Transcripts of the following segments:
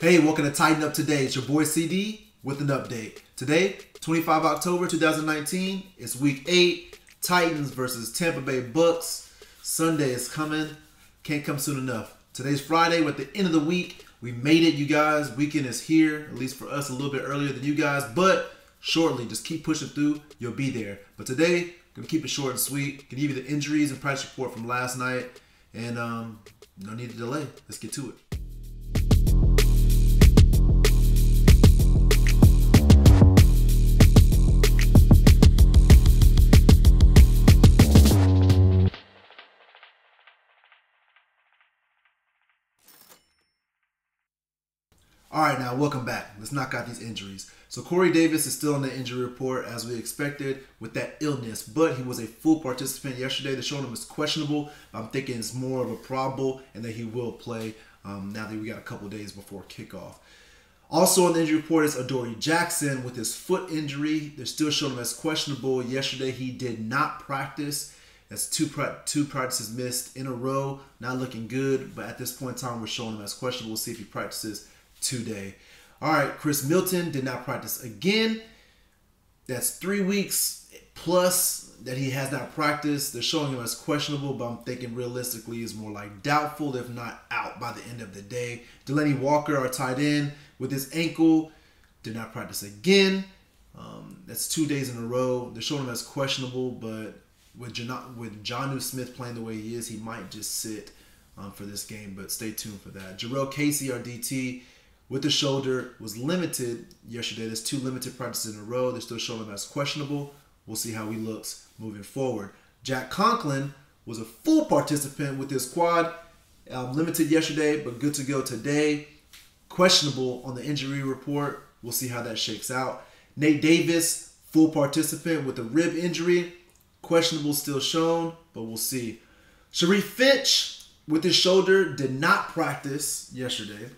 Hey, welcome to TitanUp Today. It's your boy CD with an update. Today, 25 October 2019, it's week 8, Titans versus Tampa Bay Bucs. Sunday is coming. Can't come soon enough. Today's Friday, we're at the end of the week. We made it, you guys. Weekend is here, at least for us, a little bit earlier than you guys, but shortly. Just keep pushing through. You'll be there. But today, gonna keep it short and sweet. Gonna give you the injuries and practice report from last night, and um, no need to delay. Let's get to it. All right, now welcome back. Let's knock out these injuries. So Corey Davis is still on the injury report as we expected with that illness, but he was a full participant yesterday. They're showing him as questionable. I'm thinking it's more of a probable and that he will play um, now that we got a couple days before kickoff. Also on the injury report is Adoree Jackson with his foot injury. They're still showing him as questionable. Yesterday he did not practice. That's two two practices missed in a row. Not looking good, but at this point in time, we're showing him as questionable. We'll see if he practices today. All right, Chris Milton did not practice again. That's three weeks plus that he has not practiced. They're showing him as questionable, but I'm thinking realistically is more like doubtful, if not out by the end of the day. Delanie Walker, our tight end, with his ankle, did not practice again. Um, that's two days in a row. They're showing him as questionable, but with John, with Jonnu Smith playing the way he is, he might just sit um, for this game. But stay tuned for that. Jurrell Casey, our DT, with the shoulder was limited yesterday. There's two limited practices in a row. They're still showing that's questionable. We'll see how he looks moving forward. Jack Conklin was a full participant with his quad, um, limited yesterday, but good to go today. Questionable on the injury report. We'll see how that shakes out. Nate Davis, full participant with a rib injury. Questionable still shown, but we'll see. Sharif Finch with his shoulder did not practice yesterday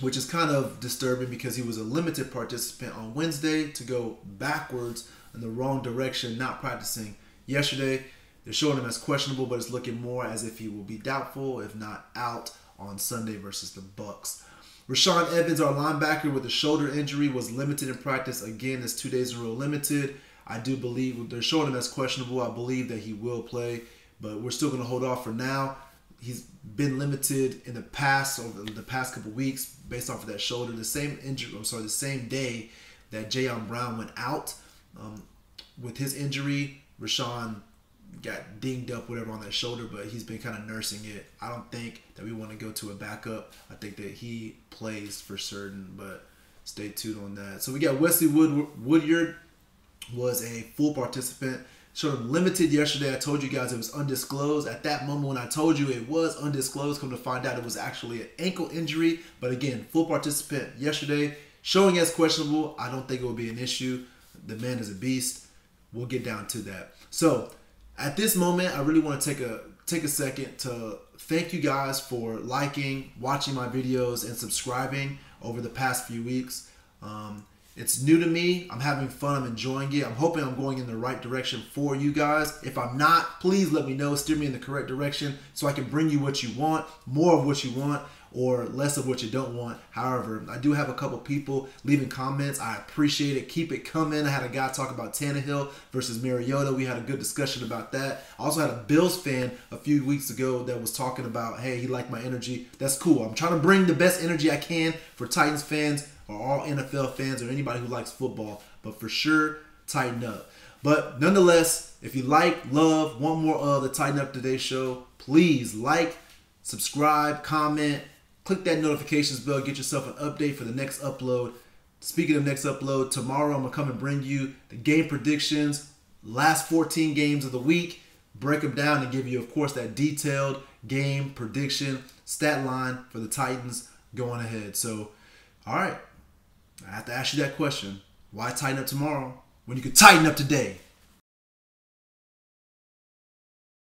which is kind of disturbing because he was a limited participant on Wednesday to go backwards in the wrong direction, not practicing yesterday. They're showing him as questionable, but it's looking more as if he will be doubtful, if not out, on Sunday versus the Bucs. Rashaan Evans, our linebacker with a shoulder injury, was limited in practice again. This two days in a row limited. I do believe they're showing him as questionable. I believe that he will play, but we're still going to hold off for now he's been limited in the past over the past couple weeks based off of that shoulder. The same injury, I'm sorry, the same day that Jayon Brown went out um, with his injury, Rashaan got dinged up, whatever, on that shoulder, but he's been kind of nursing it. I don't think that we want to go to a backup. I think that he plays for certain, but stay tuned on that. So we got Wesley Wood Woodyard was a full participant sort of limited yesterday. I told you guys it was undisclosed. At that moment when I told you it was undisclosed, come to find out it was actually an ankle injury. But again, full participant yesterday, showing as questionable. I don't think it will be an issue. The man is a beast. We'll get down to that. So at this moment, I really want to take a take a second to thank you guys for liking, watching my videos, and subscribing over the past few weeks. Um, it's new to me. I'm having fun. I'm enjoying it. I'm hoping I'm going in the right direction for you guys. If I'm not, please let me know. Steer me in the correct direction so I can bring you what you want, more of what you want, or less of what you don't want. However, I do have a couple people leaving comments. I appreciate it. Keep it coming. I had a guy talk about Tannehill versus Mariota. We had a good discussion about that. I also had a Bills fan a few weeks ago that was talking about, hey, he liked my energy. That's cool. I'm trying to bring the best energy I can for Titans fans or all NFL fans or anybody who likes football, but for sure, tighten up. But nonetheless, if you like, love, want more of the TitanUp Today show, please like, subscribe, comment, click that notifications bell, get yourself an update for the next upload. Speaking of next upload, tomorrow I'm gonna come and bring you the game predictions, last 14 games of the week, break them down and give you, of course, that detailed game prediction stat line for the Titans going ahead. So, all right, I have to ask you that question. Why tighten up tomorrow when you can tighten up today?